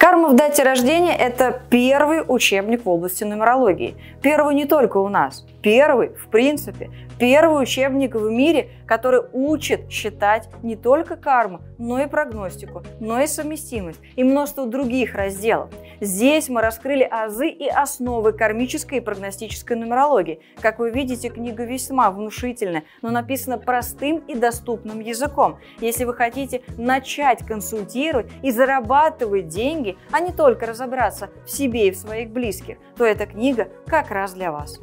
Карма в дате рождения – это первый учебник в области нумерологии. Первый не только у нас, первый, в принципе, первый учебник в мире, который учит считать не только карму, но и прогностику, но и совместимость и множество других разделов. Здесь мы раскрыли азы и основы кармической и прогностической нумерологии. Как вы видите, книга весьма внушительная, но написана простым и доступным языком. Если вы хотите начать консультировать и зарабатывать деньги, а не только разобраться в себе и в своих близких, то эта книга как раз для вас.